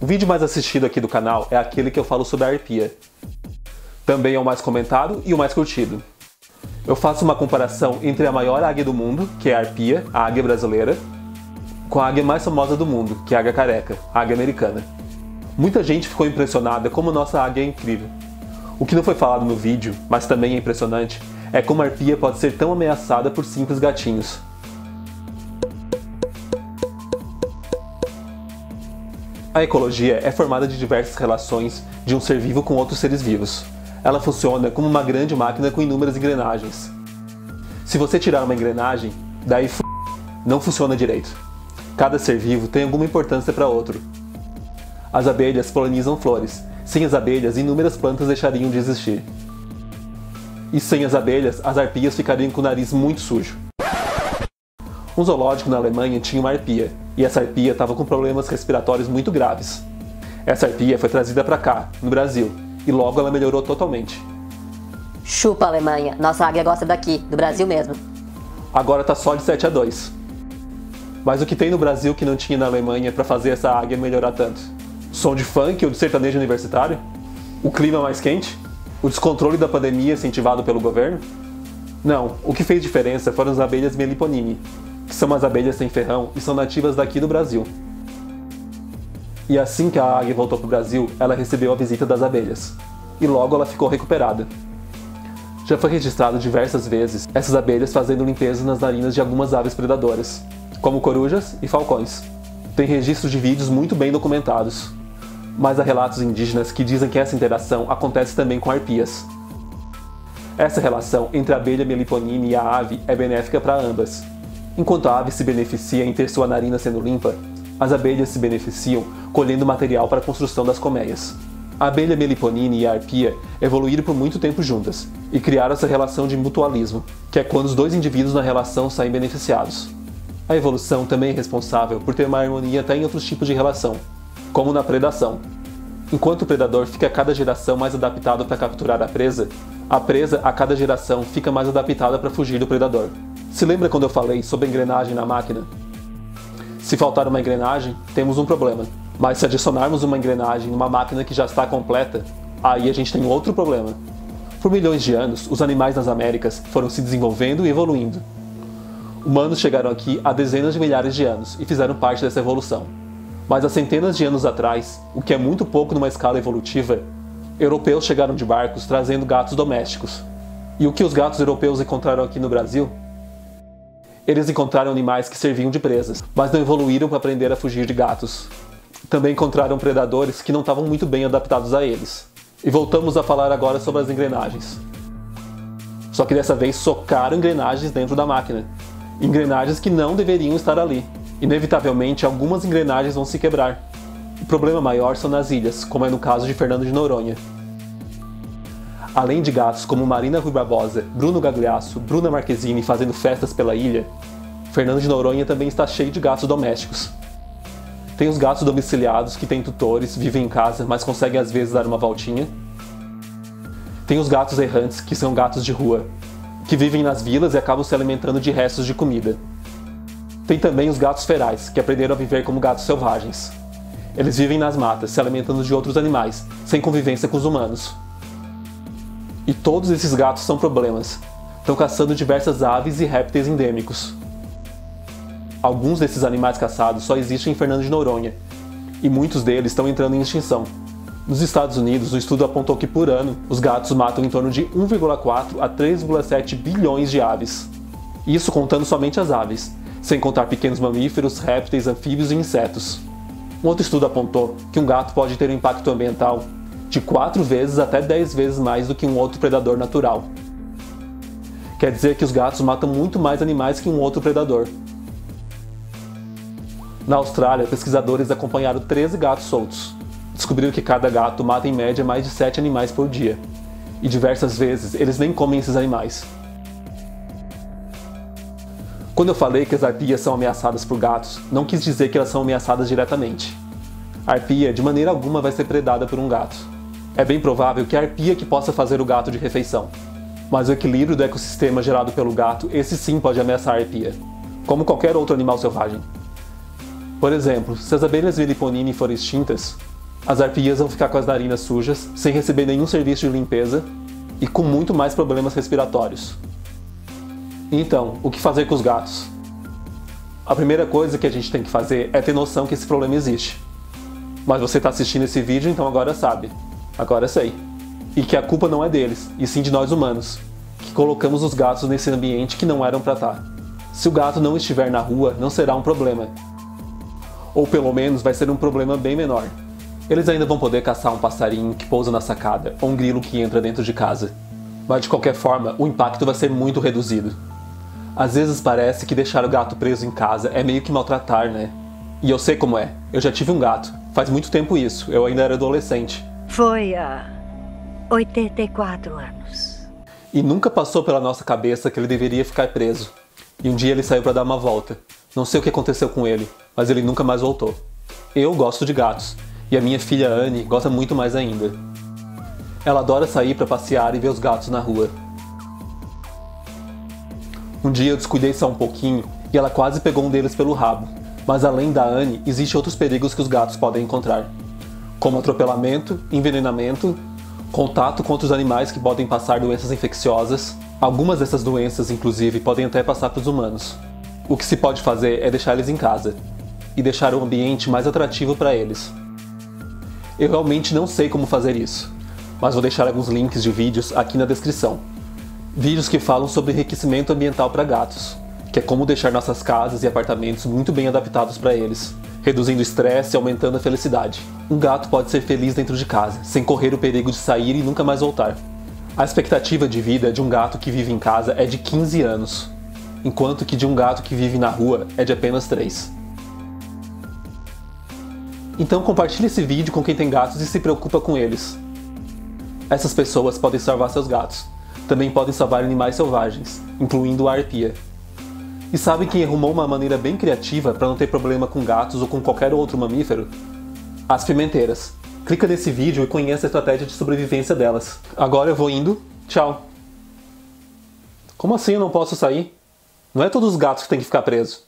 O vídeo mais assistido aqui do canal é aquele que eu falo sobre a arpia. Também é o mais comentado e o mais curtido. Eu faço uma comparação entre a maior águia do mundo, que é a arpia, a águia brasileira, com a águia mais famosa do mundo, que é a águia careca, a águia americana. Muita gente ficou impressionada como nossa águia é incrível. O que não foi falado no vídeo, mas também é impressionante, é como a arpia pode ser tão ameaçada por simples gatinhos. A ecologia é formada de diversas relações de um ser vivo com outros seres vivos. Ela funciona como uma grande máquina com inúmeras engrenagens. Se você tirar uma engrenagem, daí f... não funciona direito. Cada ser vivo tem alguma importância para outro. As abelhas polinizam flores. Sem as abelhas, inúmeras plantas deixariam de existir. E sem as abelhas, as arpias ficariam com o nariz muito sujo. Um zoológico na Alemanha tinha uma arpia, e essa arpia estava com problemas respiratórios muito graves. Essa arpia foi trazida para cá, no Brasil, e logo ela melhorou totalmente. Chupa Alemanha, nossa águia gosta daqui, do Brasil mesmo. Agora tá só de 7 a 2. Mas o que tem no Brasil que não tinha na Alemanha para fazer essa águia melhorar tanto? Som de funk ou de sertanejo universitário? O clima mais quente? O descontrole da pandemia incentivado pelo governo? Não, o que fez diferença foram as abelhas Meliponini, que são as abelhas sem ferrão e são nativas daqui do Brasil. E assim que a águia voltou para o Brasil, ela recebeu a visita das abelhas. E logo ela ficou recuperada. Já foi registrado diversas vezes essas abelhas fazendo limpeza nas narinas de algumas aves predadoras, como corujas e falcões. Tem registros de vídeos muito bem documentados. Mas há relatos indígenas que dizem que essa interação acontece também com arpias. Essa relação entre a abelha meliponine e a ave é benéfica para ambas, Enquanto a ave se beneficia em ter sua narina sendo limpa, as abelhas se beneficiam colhendo material para a construção das colmeias. A abelha meliponine e a arpia evoluíram por muito tempo juntas e criaram essa relação de mutualismo, que é quando os dois indivíduos na relação saem beneficiados. A evolução também é responsável por ter uma harmonia até em outros tipos de relação, como na predação. Enquanto o predador fica a cada geração mais adaptado para capturar a presa, a presa a cada geração fica mais adaptada para fugir do predador. Se lembra quando eu falei sobre engrenagem na máquina? Se faltar uma engrenagem, temos um problema. Mas se adicionarmos uma engrenagem numa máquina que já está completa, aí a gente tem outro problema. Por milhões de anos, os animais nas Américas foram se desenvolvendo e evoluindo. Humanos chegaram aqui há dezenas de milhares de anos e fizeram parte dessa evolução. Mas há centenas de anos atrás, o que é muito pouco numa escala evolutiva, europeus chegaram de barcos trazendo gatos domésticos. E o que os gatos europeus encontraram aqui no Brasil eles encontraram animais que serviam de presas, mas não evoluíram para aprender a fugir de gatos. Também encontraram predadores que não estavam muito bem adaptados a eles. E voltamos a falar agora sobre as engrenagens. Só que dessa vez socaram engrenagens dentro da máquina. Engrenagens que não deveriam estar ali. Inevitavelmente, algumas engrenagens vão se quebrar. O problema maior são nas ilhas, como é no caso de Fernando de Noronha. Além de gatos como Marina Rui Barbosa, Bruno Gagliasso, Bruna Marquezine fazendo festas pela ilha, Fernando de Noronha também está cheio de gatos domésticos. Tem os gatos domiciliados que têm tutores, vivem em casa, mas conseguem às vezes dar uma voltinha. Tem os gatos errantes, que são gatos de rua, que vivem nas vilas e acabam se alimentando de restos de comida. Tem também os gatos ferais, que aprenderam a viver como gatos selvagens. Eles vivem nas matas, se alimentando de outros animais, sem convivência com os humanos. E todos esses gatos são problemas. Estão caçando diversas aves e répteis endêmicos. Alguns desses animais caçados só existem em Fernando de Noronha, e muitos deles estão entrando em extinção. Nos Estados Unidos, o estudo apontou que por ano os gatos matam em torno de 1,4 a 3,7 bilhões de aves. Isso contando somente as aves, sem contar pequenos mamíferos, répteis, anfíbios e insetos. Um outro estudo apontou que um gato pode ter um impacto ambiental de 4 vezes até 10 vezes mais do que um outro predador natural. Quer dizer que os gatos matam muito mais animais que um outro predador. Na Austrália, pesquisadores acompanharam 13 gatos soltos. Descobriram que cada gato mata em média mais de 7 animais por dia. E diversas vezes eles nem comem esses animais. Quando eu falei que as arpias são ameaçadas por gatos, não quis dizer que elas são ameaçadas diretamente. A arpia, de maneira alguma, vai ser predada por um gato. É bem provável que a arpia que possa fazer o gato de refeição. Mas o equilíbrio do ecossistema gerado pelo gato, esse sim pode ameaçar a arpia, como qualquer outro animal selvagem. Por exemplo, se as abelhas Meliponine forem extintas, as arpias vão ficar com as narinas sujas, sem receber nenhum serviço de limpeza e com muito mais problemas respiratórios. Então, o que fazer com os gatos? A primeira coisa que a gente tem que fazer é ter noção que esse problema existe. Mas você está assistindo esse vídeo, então agora sabe. Agora sei. E que a culpa não é deles, e sim de nós humanos, que colocamos os gatos nesse ambiente que não eram para estar. Tá. Se o gato não estiver na rua, não será um problema. Ou pelo menos vai ser um problema bem menor. Eles ainda vão poder caçar um passarinho que pousa na sacada ou um grilo que entra dentro de casa. Mas de qualquer forma, o impacto vai ser muito reduzido. Às vezes parece que deixar o gato preso em casa é meio que maltratar, né? E eu sei como é. Eu já tive um gato. Faz muito tempo isso. Eu ainda era adolescente. Foi há 84 anos. E nunca passou pela nossa cabeça que ele deveria ficar preso. E um dia ele saiu para dar uma volta. Não sei o que aconteceu com ele, mas ele nunca mais voltou. Eu gosto de gatos, e a minha filha Anne gosta muito mais ainda. Ela adora sair para passear e ver os gatos na rua. Um dia eu descuidei só um pouquinho e ela quase pegou um deles pelo rabo. Mas além da Anne, existem outros perigos que os gatos podem encontrar, como atropelamento, envenenamento, contato com outros animais que podem passar doenças infecciosas. Algumas dessas doenças, inclusive, podem até passar para os humanos. O que se pode fazer é deixar eles em casa e deixar o ambiente mais atrativo para eles. Eu realmente não sei como fazer isso, mas vou deixar alguns links de vídeos aqui na descrição. Vídeos que falam sobre enriquecimento ambiental para gatos, que é como deixar nossas casas e apartamentos muito bem adaptados para eles, reduzindo o estresse e aumentando a felicidade. Um gato pode ser feliz dentro de casa, sem correr o perigo de sair e nunca mais voltar. A expectativa de vida de um gato que vive em casa é de 15 anos, enquanto que de um gato que vive na rua é de apenas 3. Então compartilhe esse vídeo com quem tem gatos e se preocupa com eles. Essas pessoas podem salvar seus gatos. Também podem salvar animais selvagens, incluindo a arpia. E sabe quem arrumou uma maneira bem criativa para não ter problema com gatos ou com qualquer outro mamífero? As pimenteiras. Clica nesse vídeo e conheça a estratégia de sobrevivência delas. Agora eu vou indo. Tchau. Como assim eu não posso sair? Não é todos os gatos que têm que ficar presos.